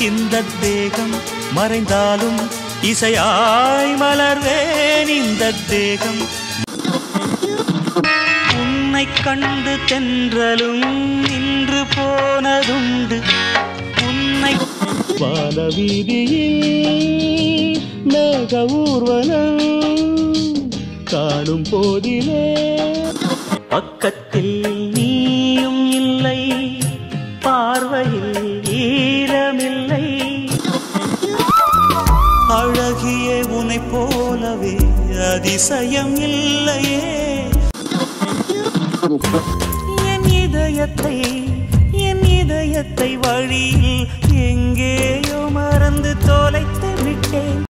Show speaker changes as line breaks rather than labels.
இந்த தேகம் மறைந்தாலும் இசையாய் மலர்வேன் இந்த தேகம். உன்னை கண்டு தென்றலும் நின்று போனதுண்டு. உன்னை
வானவீதியில் மேக ஊர்வலம் காணும் போதிலே.
பக்கத்தில் அழகிய உனை போலவே. அதிசயம் இல்லையே. என் இதயத்தை என் இதயத்தை வழியில் எங்கேயோ மறந்து தொலைத்து விட்டேன்.